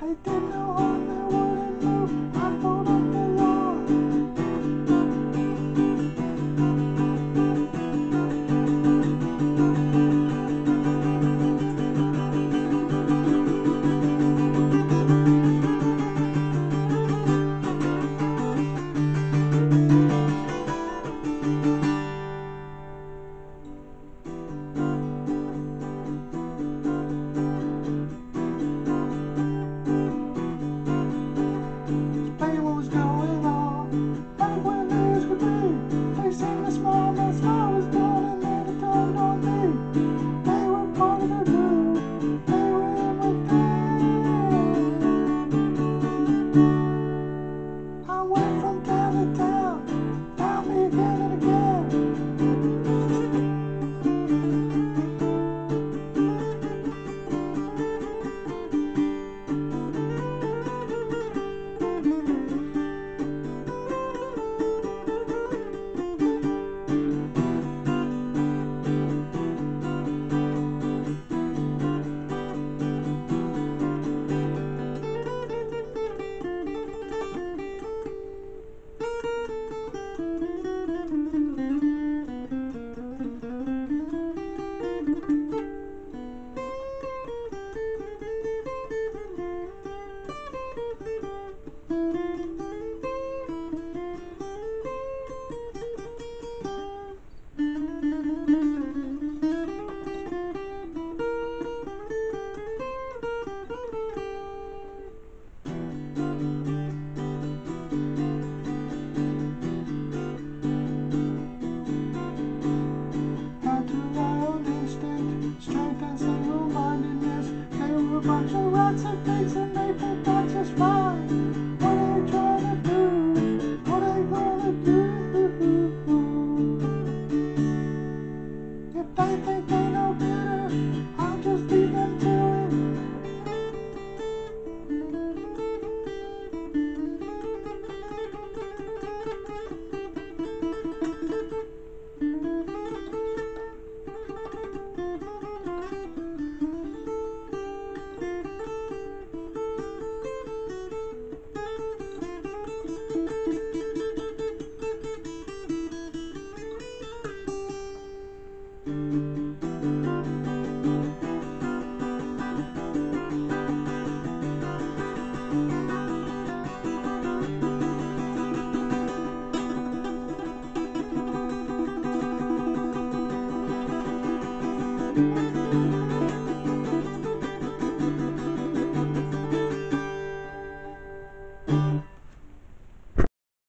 I didn't know I wouldn't move. lots of things and they forgot just fine. Música